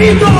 grito